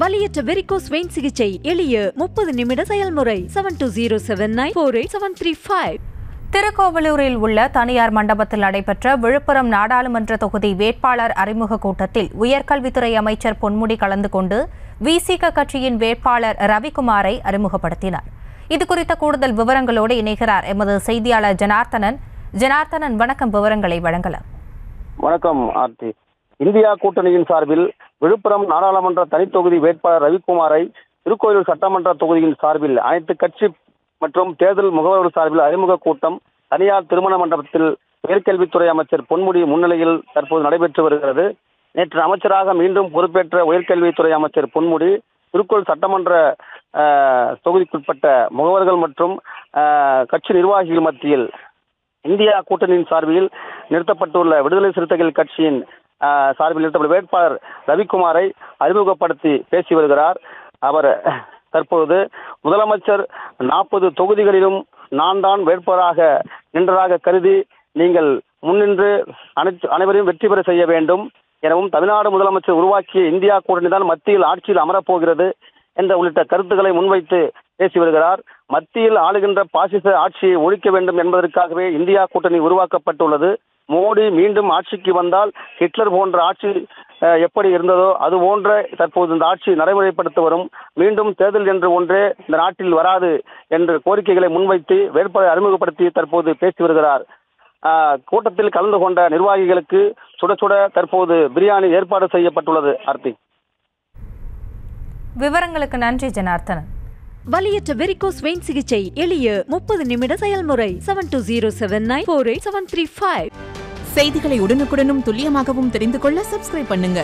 வலியற்ற varicose vein சிகிச்சை. எளிய முப்பது நிமிட செயல்முறை. Seven two zero seven nine four eight seven three five திருக்கோவலூரில் உள்ள தனியார் மண்டபத்தில் நடைபெற்ற விழுப்புரம் நாடாளுமன்ற தொகுதி வேட்பாளர் அறிமுக கூட்டத்தில் உயர்கல்வித்துறை அமைச்சர் பொன்முடி கலந்து கொண்டு விசிக கட்சியின் வேட்பாளர் ரவிக்குமாரை அறிமுகப்படுத்தினார். இது குறித்த கூடுதல் விவரங்களோடு இணைகிறார் எமது செய்தியாளர் ஜனார்த்தனன். ஜனார்த்தனன் வணக்கம். விவரங்களை வழங்கலாம். வணக்கம் ஆர்த்தி. இந்தியா கூட்டணியின் சார்பில் விழுப்புரம் நாடாளுமன்ற தனித்தொகுதி வேட்பாளர் ரவிக்குமாரை திருக்கோயிலூர் சட்டமன்ற தொகுதியின் சார்பில் அனைத்து கட்சி மற்றும் தேர்தல் முகவர்கள் சார்பில் அறிமுக கூட்டம் தனியார் திருமண மண்டபத்தில் உயர்கல்வித்துறை அமைச்சர் பொன்முடி முன்னிலையில் தற்போது நடைபெற்று வருகிறது. நேற்று அமைச்சராக மீண்டும் பொறுப்பேற்ற உயர்கல்வித்துறை அமைச்சர் பொன்முடி திருக்கோள் சட்டமன்ற தொகுதிக்குட்பட்ட முகவர்கள் மற்றும் கட்சி நிர்வாகிகள் மத்தியில் இந்தியா கூட்டணியின் சார்பில் நிறுத்தப்பட்டுள்ள விடுதலை சிறுத்தைகள் கட்சியின் சார்பில் நிறுத்தப்பட்ட வேட்பாளர் ரவிக்குமாரை அறிமுகப்படுத்தி பேசி வருகிறார். அவர் தற்போது முதலமைச்சர் நாற்பது தொகுதிகளிலும் நான் தான் வேட்பாளராக நின்றதாக கருதி நீங்கள் முன்னின்று அனைத்து அனைவரையும் வெற்றி பெற செய்ய வேண்டும் எனவும் தமிழ்நாடு முதலமைச்சர் உருவாக்கிய இந்தியா கூட்டணி தான் மத்தியில் ஆட்சியில் அமரப்போகிறது என்ற உள்ளிட்ட கருத்துக்களை முன்வைத்து பேசி வருகிறார். மத்தியில் ஆளுகின்ற பாசிச ஆட்சியை ஒழிக்க வேண்டும் என்பதற்காகவே இந்தியா கூட்டணி உருவாக்கப்பட்டுள்ளது. மோடி மீண்டும் ஆட்சிக்கு வந்தால் ஹிட்லர் போன்ற ஆட்சி எப்படி இருந்ததோ அது போன்ற தற்போது இந்த ஆட்சி நடைமுறைப்படுத்த வரும். மீண்டும் தேர்தல் என்று ஒன்றே இந்த நாட்டில் வராது என்ற கோரிக்கைகளை முன்வைத்து வேட்பாளரை அறிமுகப்படுத்தி தற்போது பேசி வருகிறார். ஆஹ், கூட்டத்தில் கலந்து கொண்ட நிர்வாகிகளுக்கு சுட சுட தற்போது பிரியாணி ஏற்பாடு செய்யப்பட்டுள்ளது ஆர்த்தி. விவரங்களுக்கு நன்றி ஜனார்த்தன் வலியற்ற வெரிகோஸ் வெயின் சிகிச்சை எளிய முப்பது நிமிட செயல்முறை seven two zero seven nine four eight seven three five செய்திகளை உடனுக்குடனும் துல்லியமாகவும் தெரிந்து கொள்ள சப்ஸ்கிரைப் பண்ணுங்க.